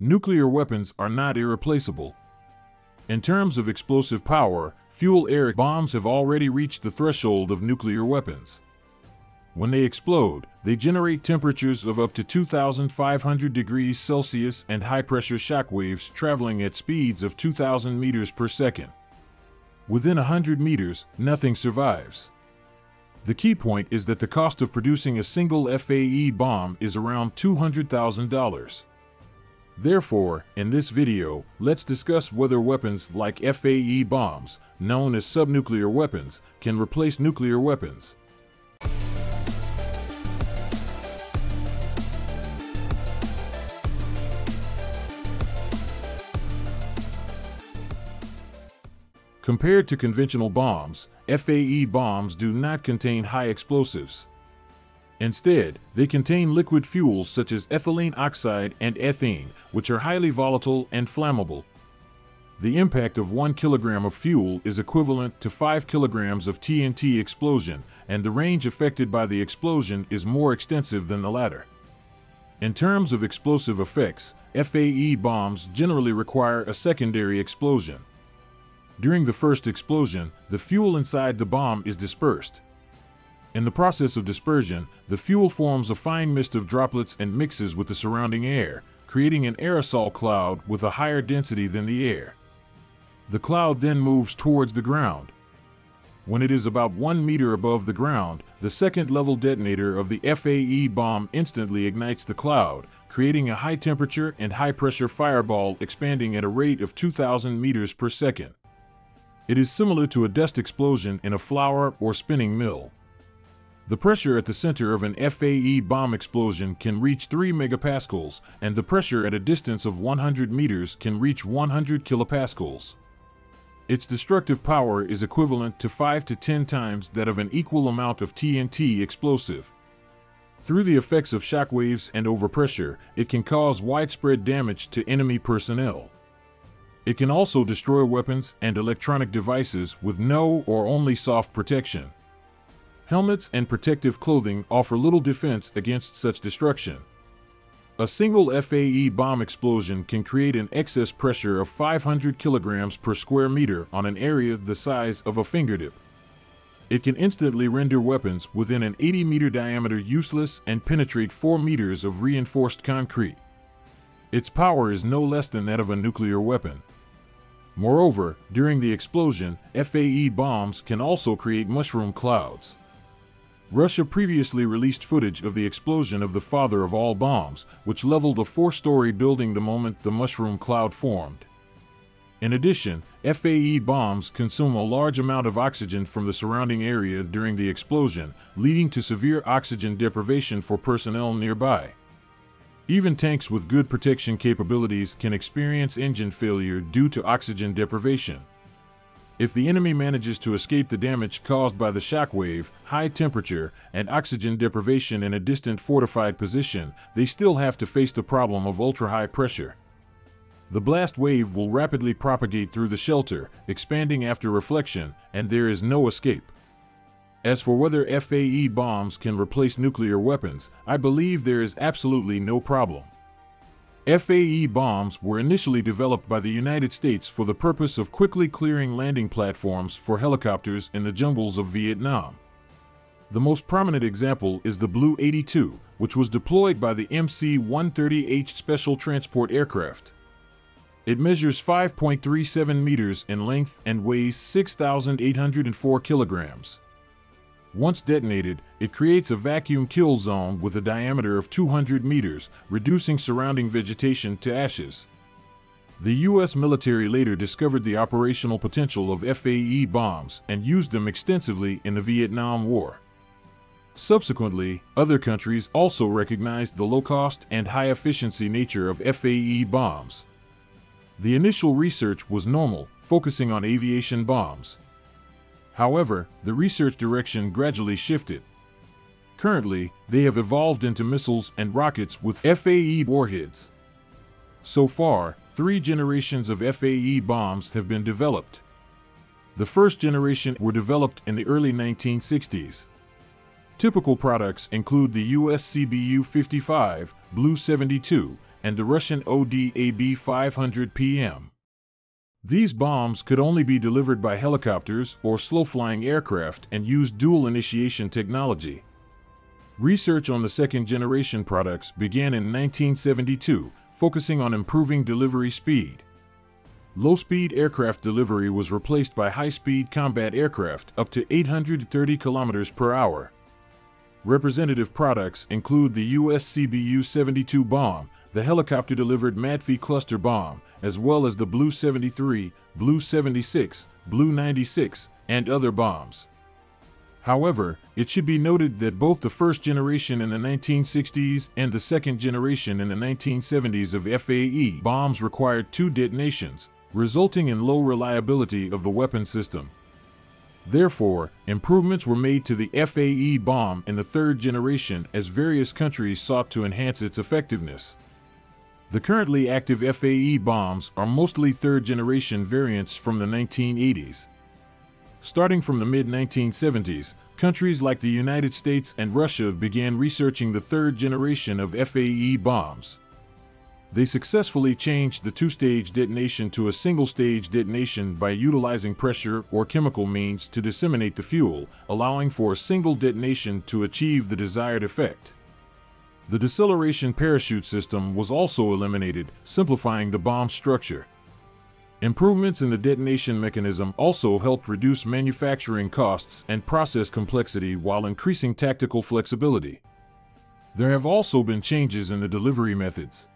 Nuclear weapons are not irreplaceable. In terms of explosive power, fuel air bombs have already reached the threshold of nuclear weapons. When they explode, they generate temperatures of up to 2,500 degrees Celsius and high pressure shock waves traveling at speeds of 2,000 meters per second. Within 100 meters, nothing survives. The key point is that the cost of producing a single FAE bomb is around $200,000. Therefore, in this video, let's discuss whether weapons like FAE bombs, known as subnuclear weapons, can replace nuclear weapons. Compared to conventional bombs, FAE bombs do not contain high explosives. Instead, they contain liquid fuels such as ethylene oxide and ethane, which are highly volatile and flammable. The impact of 1 kilogram of fuel is equivalent to 5 kilograms of TNT explosion, and the range affected by the explosion is more extensive than the latter. In terms of explosive effects, FAE bombs generally require a secondary explosion. During the first explosion, the fuel inside the bomb is dispersed. In the process of dispersion, the fuel forms a fine mist of droplets and mixes with the surrounding air, creating an aerosol cloud with a higher density than the air. The cloud then moves towards the ground. When it is about one meter above the ground, the second level detonator of the FAE bomb instantly ignites the cloud, creating a high temperature and high pressure fireball expanding at a rate of 2,000 meters per second. It is similar to a dust explosion in a flour or spinning mill. The pressure at the center of an FAE bomb explosion can reach 3 megapascals, and the pressure at a distance of 100 meters can reach 100 kilopascals. Its destructive power is equivalent to 5 to 10 times that of an equal amount of TNT explosive. Through the effects of shock waves and overpressure, it can cause widespread damage to enemy personnel. It can also destroy weapons and electronic devices with no or only soft protection. Helmets and protective clothing offer little defense against such destruction. A single FAE bomb explosion can create an excess pressure of 500 kilograms per square meter on an area the size of a fingertip. It can instantly render weapons within an 80 meter diameter useless and penetrate 4 meters of reinforced concrete. Its power is no less than that of a nuclear weapon. Moreover, during the explosion, FAE bombs can also create mushroom clouds. Russia previously released footage of the explosion of the father of all bombs, which leveled a four story building the moment the mushroom cloud formed. In addition, FAE bombs consume a large amount of oxygen from the surrounding area during the explosion, leading to severe oxygen deprivation for personnel nearby. Even tanks with good protection capabilities can experience engine failure due to oxygen deprivation. If the enemy manages to escape the damage caused by the shock wave, high temperature, and oxygen deprivation in a distant fortified position, they still have to face the problem of ultra-high pressure. The blast wave will rapidly propagate through the shelter, expanding after reflection, and there is no escape. As for whether FAE bombs can replace nuclear weapons, I believe there is absolutely no problem. FAE bombs were initially developed by the United States for the purpose of quickly clearing landing platforms for helicopters in the jungles of Vietnam. The most prominent example is the BLU 82, which was deployed by the MC-130H Special Transport Aircraft. It measures 5.37 meters in length and weighs 6,804 kilograms. Once detonated, it creates a vacuum kill zone with a diameter of 200 meters, reducing surrounding vegetation to ashes. The U.S. military later discovered the operational potential of FAE bombs and used them extensively in the Vietnam War. Subsequently, other countries also recognized the low cost and high efficiency nature of FAE bombs. The initial research was normal, focusing on aviation bombs. However, the research direction gradually shifted. Currently, they have evolved into missiles and rockets with FAE warheads. So far, three generations of FAE bombs have been developed. The first generation were developed in the early 1960s. Typical products include the US CBU 55, BLU 72, and the Russian ODAB 500 PM. These bombs could only be delivered by helicopters or slow flying aircraft and used dual initiation technology. Research on the second generation products began in 1972, focusing on improving delivery speed. Low speed aircraft delivery was replaced by high speed combat aircraft up to 830 kilometers per hour. Representative products include the US CBU 72 bomb, the helicopter delivered MADFAE cluster bomb, as well as the BLU 73, BLU 76, BLU 96, and other bombs. However, it should be noted that both the first generation in the 1960s and the second generation in the 1970s of FAE bombs required two detonations, resulting in low reliability of the weapon system. Therefore, improvements were made to the FAE bomb in the third generation as various countries sought to enhance its effectiveness. The currently active FAE bombs are mostly third generation variants from the 1980s. Starting from the mid 1970s, countries like the United States and Russia began researching the third generation of FAE bombs. They successfully changed the two stage detonation to a single stage detonation by utilizing pressure or chemical means to disseminate the fuel, allowing for a single detonation to achieve the desired effect. The deceleration parachute system was also eliminated, simplifying the bomb structure. Improvements in the detonation mechanism also helped reduce manufacturing costs and process complexity while increasing tactical flexibility. There have also been changes in the delivery methods.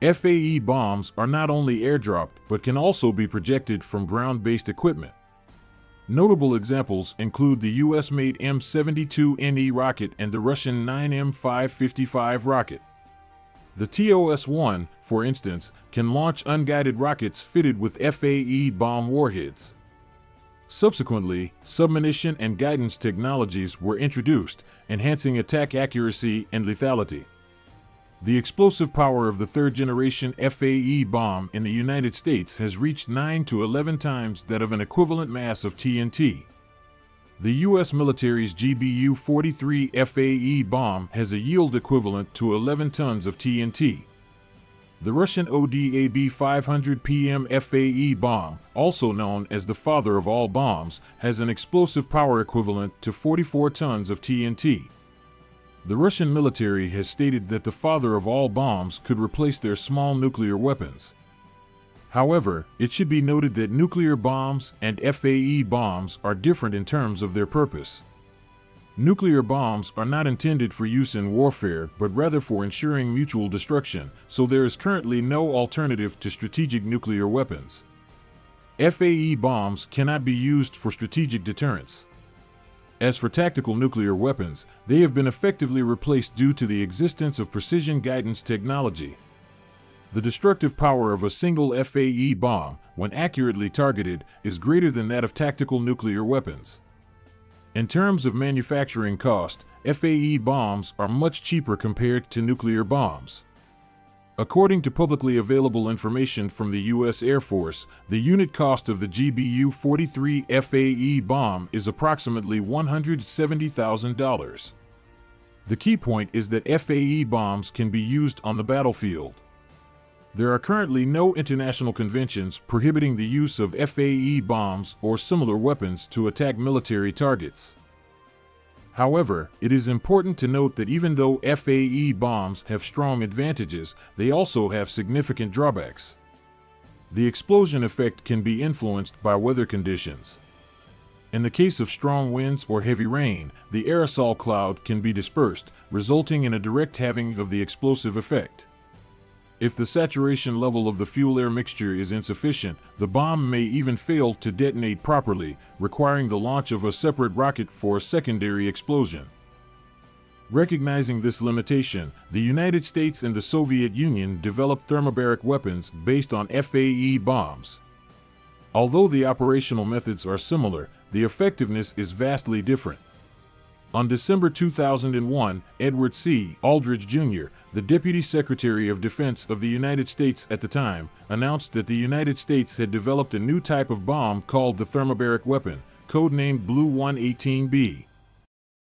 FAE bombs are not only airdropped but can also be projected from ground based equipment. Notable examples include the US made M72NE rocket and the Russian 9M555 rocket. The TOS 1, for instance, can launch unguided rockets fitted with FAE bomb warheads. Subsequently, submunition and guidance technologies were introduced, enhancing attack accuracy and lethality. The explosive power of the third generation FAE bomb in the United States has reached 9 to 11 times that of an equivalent mass of TNT. The U.S. military's GBU 43 FAE bomb has a yield equivalent to 11 tons of TNT. The Russian ODAB 500 PM FAE bomb, also known as the father of all bombs, has an explosive power equivalent to 44 tons of TNT. The Russian military has stated that the father of all bombs could replace their small nuclear weapons. However, it should be noted that nuclear bombs and FAE bombs are different in terms of their purpose. Nuclear bombs are not intended for use in warfare, but rather for ensuring mutual destruction, so there is currently no alternative to strategic nuclear weapons. FAE bombs cannot be used for strategic deterrence. As for tactical nuclear weapons, they have been effectively replaced due to the existence of precision guidance technology. The destructive power of a single FAE bomb, when accurately targeted, is greater than that of tactical nuclear weapons. In terms of manufacturing cost, FAE bombs are much cheaper compared to nuclear bombs. According to publicly available information from the U.S. Air Force, the unit cost of the GBU 43 FAE bomb is approximately $170,000. The key point is that FAE bombs can be used on the battlefield. There are currently no international conventions prohibiting the use of FAE bombs or similar weapons to attack military targets. However, it is important to note that even though FAE bombs have strong advantages, they also have significant drawbacks. The explosion effect can be influenced by weather conditions. In the case of strong winds or heavy rain, the aerosol cloud can be dispersed, resulting in a direct halving of the explosive effect. If the saturation level of the fuel-air mixture is insufficient, the bomb may even fail to detonate properly, requiring the launch of a separate rocket for a secondary explosion. Recognizing this limitation, the United States and the Soviet Union developed thermobaric weapons based on FAE bombs. Although the operational methods are similar, the effectiveness is vastly different. On December 2001, Edward C. Aldridge Jr., the Deputy Secretary of Defense of the United States at the time, announced that the United States had developed a new type of bomb called the thermobaric weapon, codenamed BLU 118B.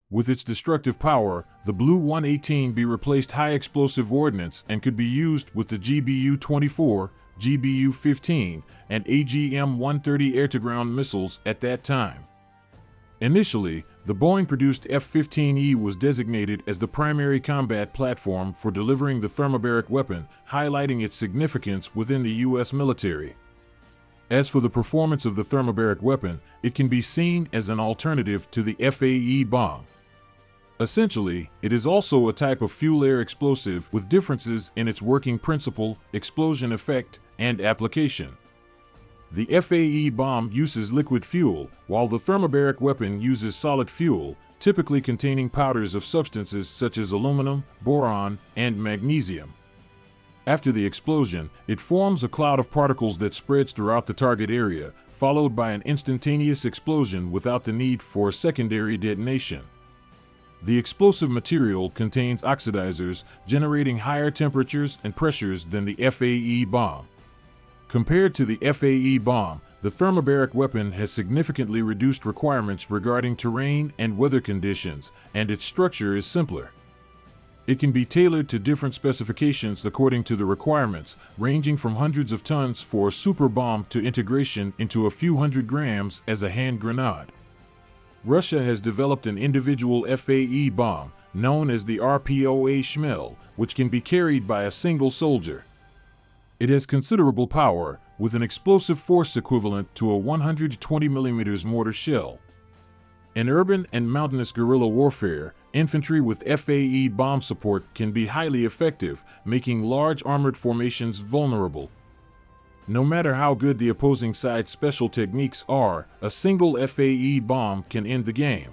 With its destructive power, the BLU 118B replaced high explosive ordnance and could be used with the GBU 24, GBU 15, and AGM 130 air to ground missiles at that time. Initially, the Boeing produced F 15E was designated as the primary combat platform for delivering the thermobaric weapon, highlighting its significance within the U.S. military. As for the performance of the thermobaric weapon, it can be seen as an alternative to the FAE bomb. Essentially, it is also a type of fuel-air explosive with differences in its working principle, explosion effect, and application. The FAE bomb uses liquid fuel, while the thermobaric weapon uses solid fuel, typically containing powders of substances such as aluminum, boron, and magnesium. After the explosion, it forms a cloud of particles that spreads throughout the target area, followed by an instantaneous explosion without the need for a secondary detonation. The explosive material contains oxidizers, generating higher temperatures and pressures than the FAE bomb. Compared to the FAE bomb, the thermobaric weapon has significantly reduced requirements regarding terrain and weather conditions, and its structure is simpler. It can be tailored to different specifications according to the requirements, ranging from hundreds of tons for a super bomb to integration into a few hundred grams as a hand grenade. Russia has developed an individual FAE bomb, known as the RPO-A Shmel, which can be carried by a single soldier. It has considerable power, with an explosive force equivalent to a 120mm mortar shell. In urban and mountainous guerrilla warfare, infantry with FAE bomb support can be highly effective, making large armored formations vulnerable. No matter how good the opposing side's special techniques are, a single FAE bomb can end the game.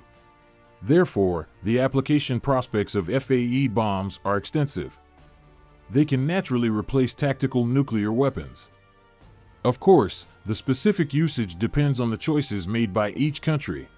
Therefore, the application prospects of FAE bombs are extensive. They can naturally replace tactical nuclear weapons. Of course, the specific usage depends on the choices made by each country.